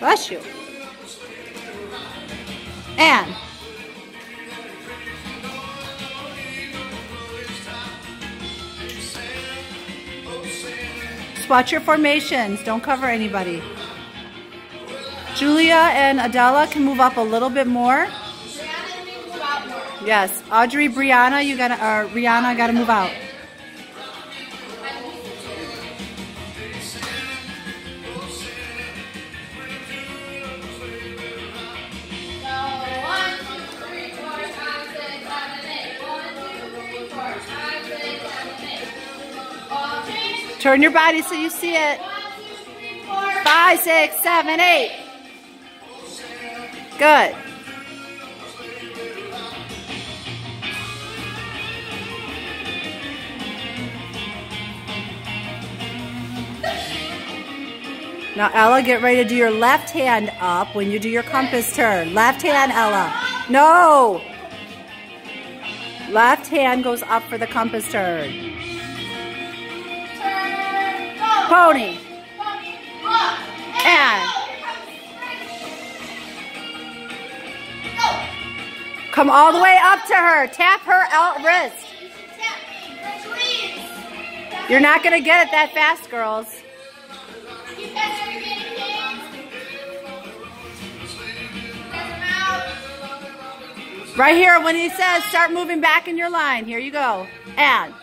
Bless you. And watch your formations. Don't cover anybody. Julia and Adela can move up a little bit more. Yes, Audrey, Brianna, you gotta, or Rihanna, gotta move out. Turn your body so you see it. Five, six, seven, eight. Good. Now, Ella, get ready to do your left hand up when you do your compass turn. Left hand, Ella. No! Left hand goes up for the compass turn. Pony. And. Come all the way up to her. Tap her out wrist. You're not going to get it that fast, girls. Right here, when he says start moving back in your line, here you go. And.